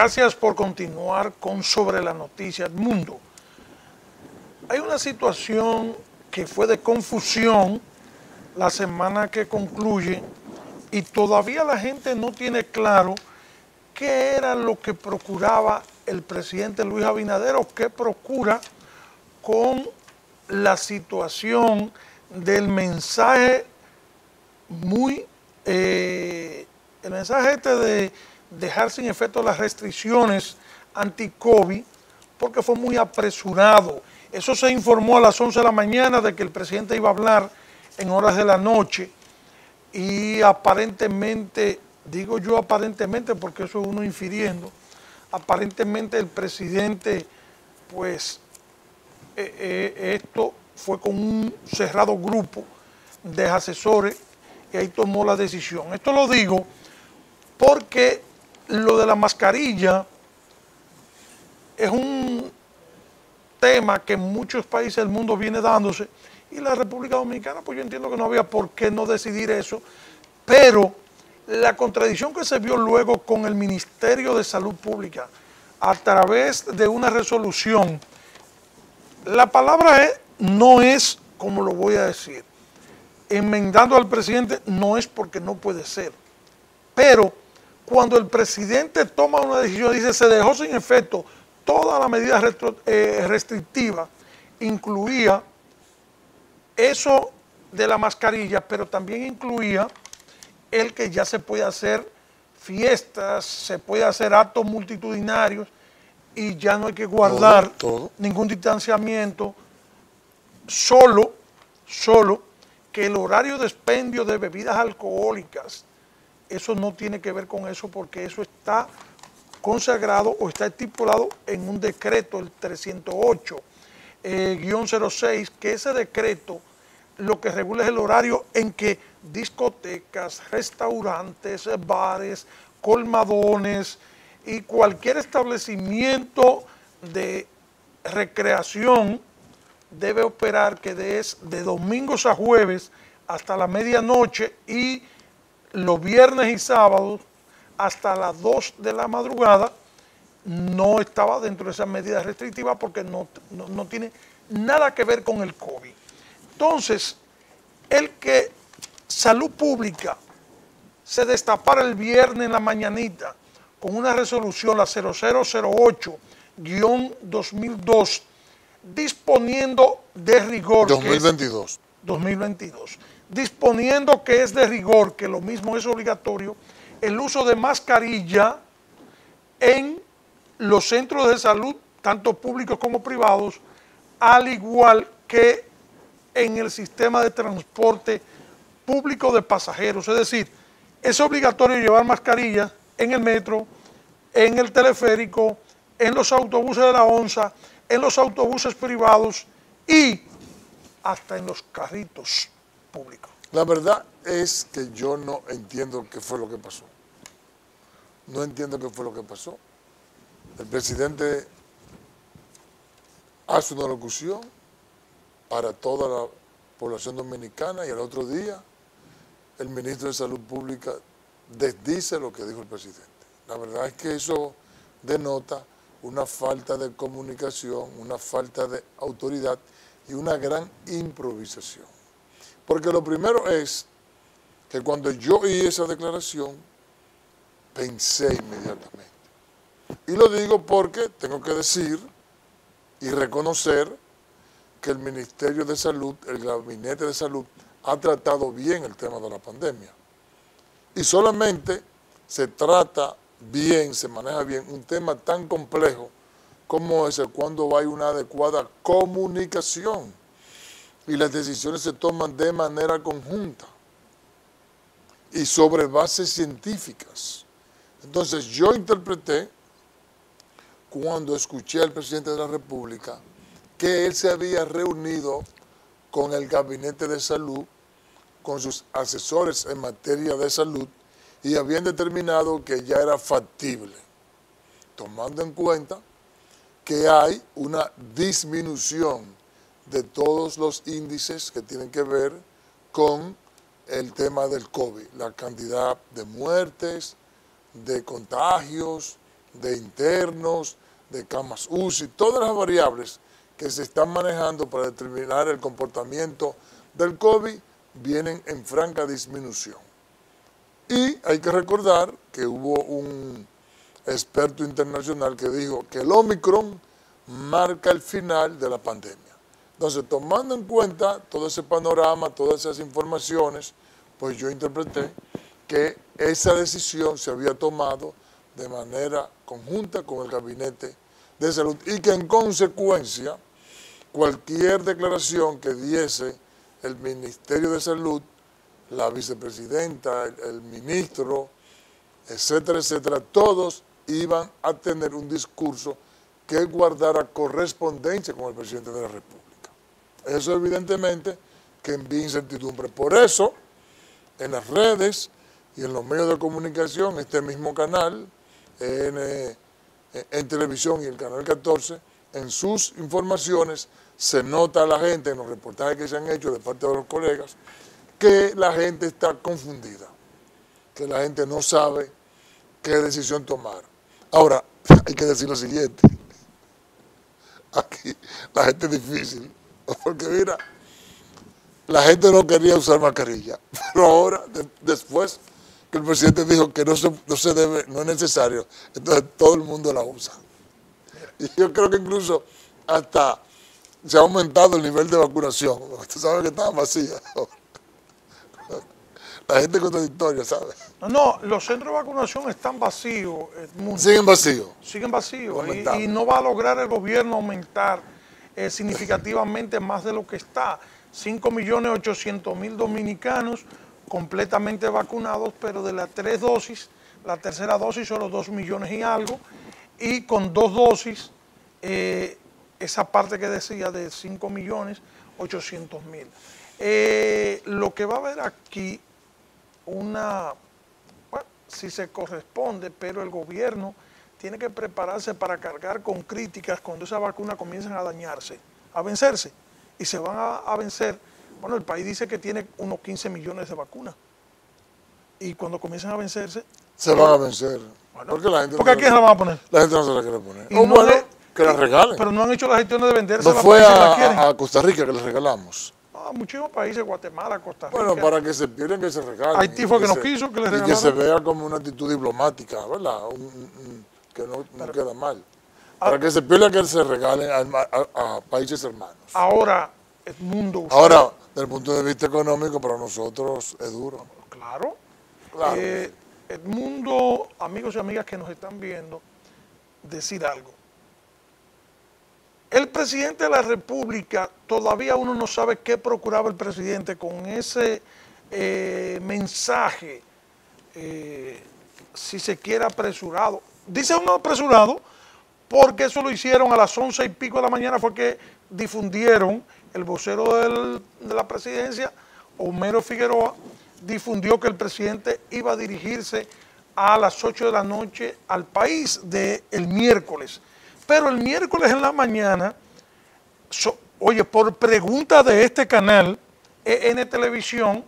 Gracias por continuar con Sobre la Noticia Mundo. Hay una situación que fue de confusión la semana que concluye y todavía la gente no tiene claro qué era lo que procuraba el presidente Luis Abinader qué procura con la situación del mensaje muy, eh, el mensaje este de dejar sin efecto las restricciones anti-COVID porque fue muy apresurado. Eso se informó a las 11 de la mañana de que el presidente iba a hablar en horas de la noche y aparentemente, digo yo aparentemente porque eso es uno infiriendo, aparentemente el presidente, pues eh, eh, esto fue con un cerrado grupo de asesores y ahí tomó la decisión. Esto lo digo porque lo de la mascarilla es un tema que en muchos países del mundo viene dándose y la República Dominicana, pues yo entiendo que no había por qué no decidir eso, pero la contradicción que se vio luego con el Ministerio de Salud Pública a través de una resolución, la palabra es, no es como lo voy a decir, enmendando al presidente no es porque no puede ser, pero cuando el presidente toma una decisión, dice, se dejó sin efecto toda la medida eh, restrictiva, incluía eso de la mascarilla, pero también incluía el que ya se puede hacer fiestas, se puede hacer actos multitudinarios y ya no hay que guardar ningún distanciamiento, solo, solo que el horario de expendio de bebidas alcohólicas eso no tiene que ver con eso porque eso está consagrado o está estipulado en un decreto, el 308-06, eh, que ese decreto lo que regula es el horario en que discotecas, restaurantes, bares, colmadones y cualquier establecimiento de recreación debe operar que es de domingos a jueves hasta la medianoche y los viernes y sábados hasta las 2 de la madrugada no estaba dentro de esas medidas restrictivas porque no, tiene nada que ver con el COVID. Entonces, el que salud pública se destapara el viernes en la mañanita con una resolución, la 0008-2002, disponiendo de rigor. 2022. 2022 disponiendo que es de rigor, que lo mismo es obligatorio, el uso de mascarilla en los centros de salud, tanto públicos como privados, al igual que en el sistema de transporte público de pasajeros. Es decir, es obligatorio llevar mascarilla en el metro, en el teleférico, en los autobuses de la ONSA, en los autobuses privados y hasta en los carritos La verdad es que yo no entiendo qué fue lo que pasó. No entiendo qué fue lo que pasó. El presidente hace una locución para toda la población dominicana y al otro día el ministro de Salud Pública desdice lo que dijo el presidente. La verdad es que eso denota una falta de comunicación, una falta de autoridad y una gran improvisación. Porque lo primero es que cuando yo oí esa declaración, pensé inmediatamente. Y lo digo porque tengo que decir y reconocer que el Ministerio de Salud, el Gabinete de Salud, ha tratado bien el tema de la pandemia. Y solamente se trata bien, se maneja bien un tema tan complejo como ese cuando hay una adecuada comunicación y las decisiones se toman de manera conjunta y sobre bases científicas. Entonces yo interpreté cuando escuché al presidente de la República que él se había reunido con el gabinete de salud, con sus asesores en materia de salud y habían determinado que ya era factible, tomando en cuenta que hay una disminución de todos los índices que tienen que ver con el tema del COVID, la cantidad de muertes, de contagios de internos, de camas UCI, todas las variables que se están manejando para determinar el comportamiento del COVID vienen en franca disminución. Y hay que recordar que hubo un experto internacional que dijo que el Omicron marca el final de la pandemia. Entonces, tomando en cuenta todo ese panorama, todas esas informaciones, pues yo interpreté que esa decisión se había tomado de manera conjunta con el Gabinete de Salud y que en consecuencia cualquier declaración que diese el Ministerio de Salud, la vicepresidenta, el, el ministro, etcétera, etcétera, todos iban a tener un discurso que guardara correspondencia con el presidente de la República. Eso evidentemente que envía incertidumbre. Por eso, en las redes y en los medios de comunicación, este mismo canal, en, en televisión y el canal 14, en sus informaciones se nota a la gente, en los reportajes que se han hecho de parte de los colegas, que la gente está confundida, que la gente no sabe qué decisión tomar. Ahora, hay que decir lo siguiente, aquí la gente es difícil, porque mira, la gente no quería usar mascarilla, pero ahora, después que el presidente dijo que no se, no se debe, no es necesario, entonces todo el mundo la usa. Y yo creo que incluso hasta se ha aumentado el nivel de vacunación. Usted sabe que estaba vacía. La gente contradictoria, ¿sabe? No, no, los centros de vacunación están vacíos. Siguen vacíos. Siguen vacíos. Y, no va a lograr el gobierno aumentar significativamente más de lo que está. 5.800.000 dominicanos completamente vacunados, pero de las tres dosis, la tercera dosis solo 2 millones y algo, y con dos dosis, eh, esa parte que decía de 5 millones 800 mil. Eh, lo que va a haber aquí, una, bueno, si se corresponde, pero el gobierno tiene que prepararse para cargar con críticas cuando esa vacuna comiencen a dañarse, a vencerse, y se van a, vencer. Bueno, el país dice que tiene unos 15 millones de vacunas, y cuando comiencen a vencerse... Se van a vencer. porque la gente ¿Porque a quién se la van a poner? La gente no se la quiere poner. Y no que la regalen. Pero no han hecho la gestión de venderse. No fue a, a, Costa Rica que les regalamos. A muchísimos países, Guatemala, Costa Rica. Bueno, para que se pierdan, que se regalen. Haití fue que, no quiso que les regalaran. Y que se vea como una actitud diplomática, ¿verdad? Que no, no queda mal. Para que se pierdan, que se regalen a, países hermanos. Ahora, el mundo... Ahora, desde el punto de vista económico, para nosotros es duro. Claro. claro. Eh, el mundo, amigos y amigas que nos están viendo, decir algo el presidente de la República, todavía uno no sabe qué procuraba el presidente con ese eh, mensaje, eh, si se quiere apresurado. Dice uno apresurado porque eso lo hicieron a las once y pico de la mañana, fue que difundieron el vocero de la presidencia, Homero Figueroa, difundió que el presidente iba a dirigirse a las 8 de la noche al país del miércoles. Pero el miércoles en la mañana, oye, por pregunta de este canal, EN Televisión,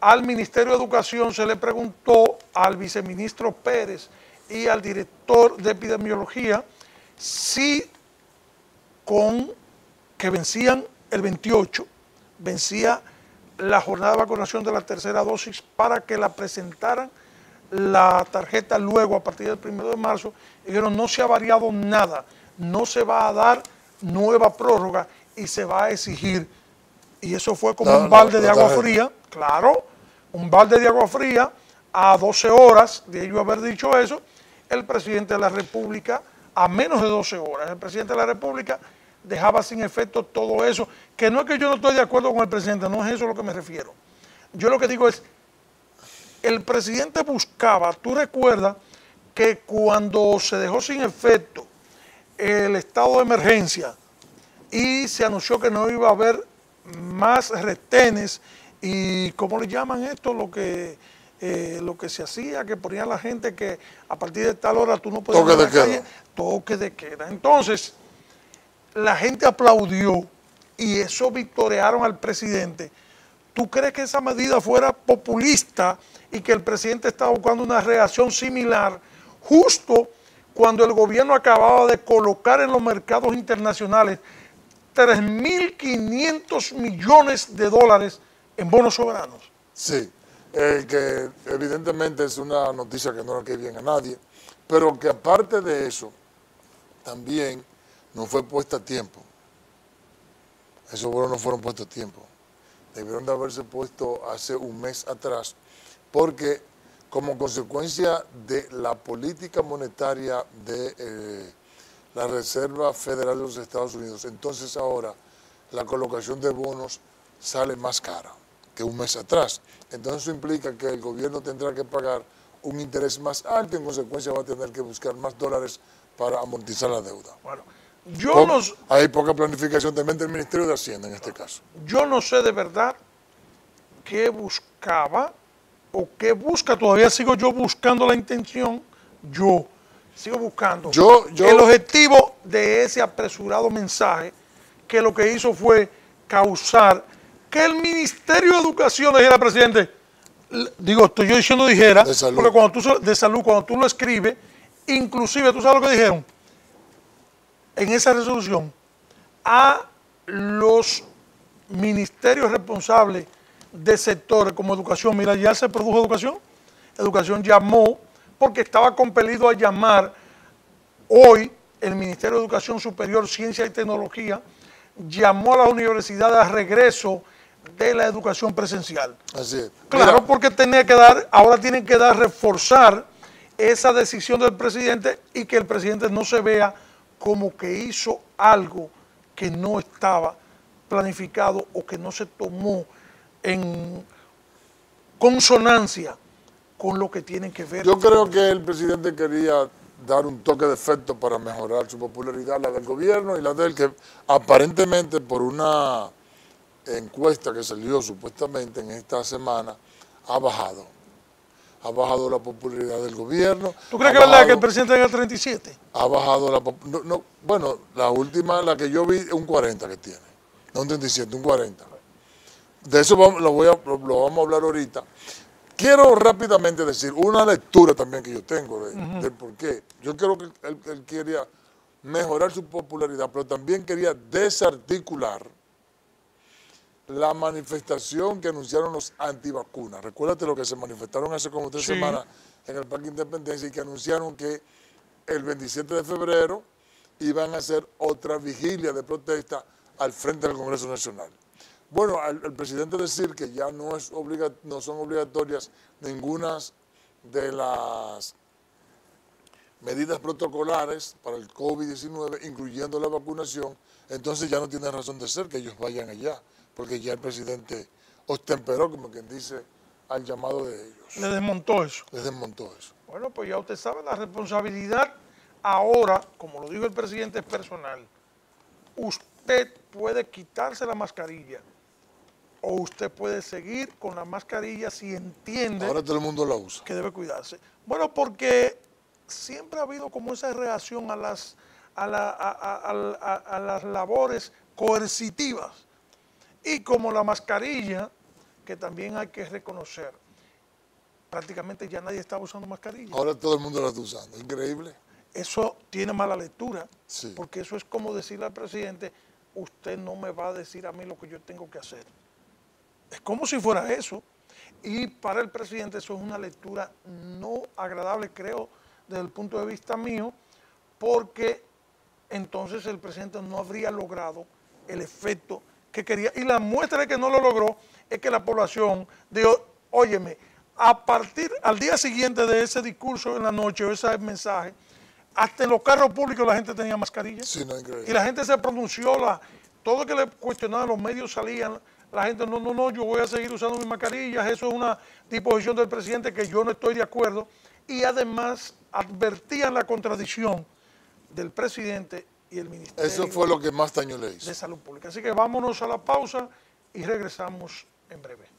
al Ministerio de Educación se le preguntó al viceministro Pérez y al director de epidemiología si con que vencían el 28, vencía la jornada de vacunación de la tercera dosis para que la presentaran la tarjeta luego a partir del 1 de marzo, dijeron no se ha variado nada, no se va a dar nueva prórroga y se va a exigir. Y eso fue como un balde de agua fría, claro, un balde de agua fría a 12 horas de ellos haber dicho eso, el presidente de la República, a menos de 12 horas, el presidente de la República dejaba sin efecto todo eso, que no es que yo no estoy de acuerdo con el presidente, no es eso a lo que me refiero. Yo lo que digo es, el presidente buscaba, tú recuerdas que cuando se dejó sin efecto el estado de emergencia y se anunció que no iba a haber más retenes y, ¿cómo le llaman esto? Lo que, eh, lo que se hacía, que ponía la gente que a partir de tal hora tú no puedes toque de queda. toque de queda. Entonces, la gente aplaudió y eso victorearon al presidente. ¿Tú crees que esa medida fuera populista y que el presidente estaba buscando una reacción similar justo cuando el gobierno acababa de colocar en los mercados internacionales 3.500 millones de dólares en bonos soberanos. Sí, eh, que evidentemente es una noticia que no le queda bien a nadie, pero que aparte de eso, también no fue puesta a tiempo. Esos bonos no fueron puestos a tiempo. Debieron de haberse puesto hace un mes atrás, porque como consecuencia de la política monetaria de eh, la Reserva Federal de los Estados Unidos, entonces ahora la colocación de bonos sale más cara que un mes atrás. Entonces eso implica que el gobierno tendrá que pagar un interés más alto y en consecuencia va a tener que buscar más dólares para amortizar la deuda. Bueno, yo no, hay poca planificación también del Ministerio de Hacienda en este caso. Yo no sé de verdad qué buscaba o qué busca, todavía sigo yo buscando la intención, yo sigo buscando el objetivo de ese apresurado mensaje que lo que hizo fue causar que el Ministerio de Educación dijera, presidente, digo, estoy yo diciendo dijera, porque cuando tú, de salud, cuando tú lo escribes, inclusive, ¿tú sabes lo que dijeron? En esa resolución, a los ministerios responsables de sectores como educación, mira, ya se produjo educación, educación llamó, porque estaba compelido a llamar hoy el Ministerio de Educación Superior, Ciencia y Tecnología, llamó a las universidades a regreso de la educación presencial. Así es. Claro, porque tenía que dar, ahora tienen que dar, reforzar esa decisión del presidente y que el presidente no se vea como que hizo algo que no estaba planificado o que no se tomó en consonancia con lo que tienen que ver. Yo creo que el presidente quería dar un toque de efecto para mejorar su popularidad, la del gobierno y la del que aparentemente por una encuesta que salió supuestamente en esta semana, ha bajado. Ha bajado la popularidad del gobierno. ¿Tú crees que es verdad que el presidente tenga 37? Ha bajado la no, Bueno, la última, la que yo vi, un 40 que tiene. No un 37, un 40. De eso lo, voy a, lo, vamos a hablar ahorita. Quiero rápidamente decir una lectura también que yo tengo de, por qué. Yo creo que él quería mejorar su popularidad, pero también quería desarticular la manifestación que anunciaron los antivacunas. Recuérdate lo que se manifestaron hace como tres semanas en el Parque Independencia y que anunciaron que el 27 de febrero iban a hacer otra vigilia de protesta al frente del Congreso Nacional. Bueno, al, presidente decir que ya no, es no son obligatorias ninguna de las medidas protocolares para el COVID-19, incluyendo la vacunación, entonces ya no tiene razón de ser que ellos vayan allá porque ya el presidente ostemperó, como quien dice, al llamado de ellos. Le desmontó eso. Le desmontó eso. Bueno, pues ya usted sabe, la responsabilidad ahora, como lo dijo el presidente, es personal. Usted puede quitarse la mascarilla o usted puede seguir con la mascarilla si entiende ahora todo el mundo la usa. que debe cuidarse. Bueno, porque siempre ha habido como esa reacción a las, a, a las labores coercitivas y como la mascarilla, que también hay que reconocer, prácticamente ya nadie estaba usando mascarilla. Ahora todo el mundo la está usando, increíble. Eso tiene mala lectura, porque eso es como decirle al presidente, usted no me va a decir a mí lo que yo tengo que hacer. Es como si fuera eso. Y para el presidente eso es una lectura no agradable, creo, desde el punto de vista mío, porque entonces el presidente no habría logrado el efecto que quería. Y la muestra de que no lo logró es que la población dijo, óyeme, a partir, al día siguiente de ese discurso en la noche o ese mensaje, hasta en los carros públicos la gente tenía mascarilla. y la gente se pronunció, la, todo que le cuestionaban, los medios salían, la gente, no, no, no, yo voy a seguir usando mis mascarillas, eso es una disposición del presidente que yo no estoy de acuerdo. Y además advertían la contradicción del presidente y el Ministerio Eso fue lo que más daño le hizo. de Salud Pública. Así que vámonos a la pausa y regresamos en breve.